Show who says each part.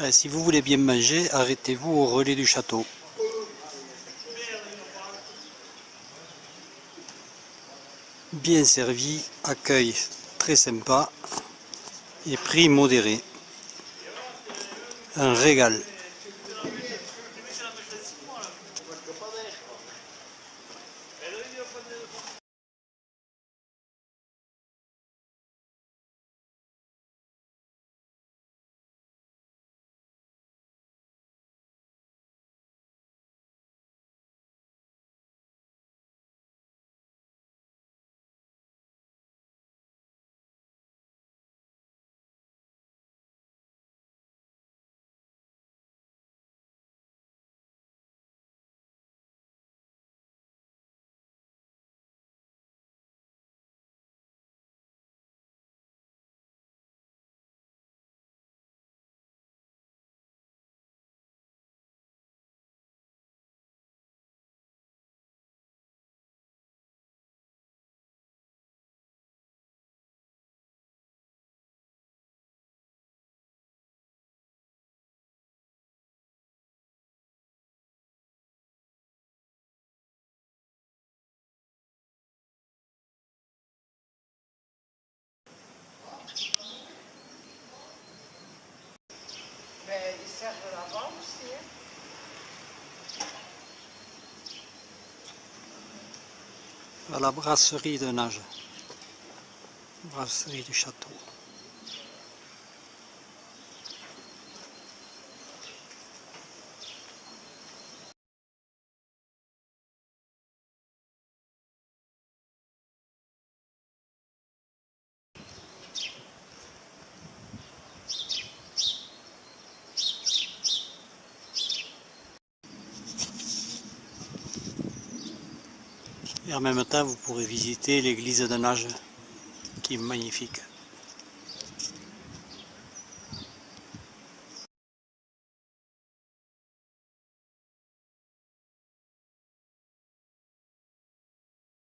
Speaker 1: Euh, si vous voulez bien manger, arrêtez-vous au relais du château. Bien servi, accueil très sympa et prix modéré. Un régal.
Speaker 2: Hein.
Speaker 1: la brasserie de Nage. Brasserie du château. Et en même temps, vous pourrez visiter l'église de Nage, qui est magnifique.